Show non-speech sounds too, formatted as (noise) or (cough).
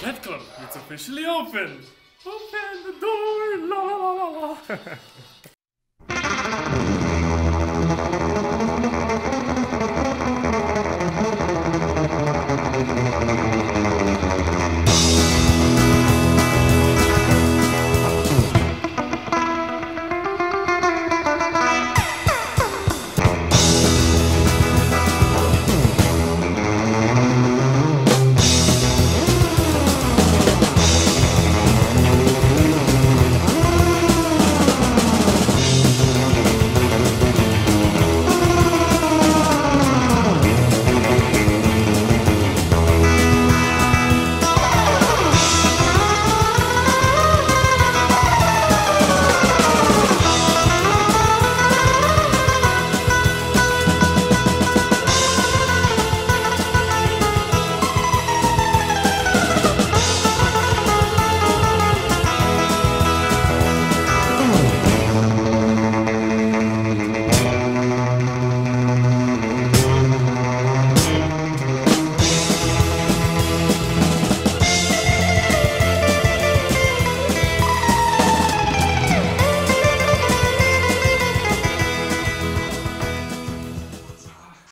Cat Club, it's officially open! Open the door! La la la la la! (laughs)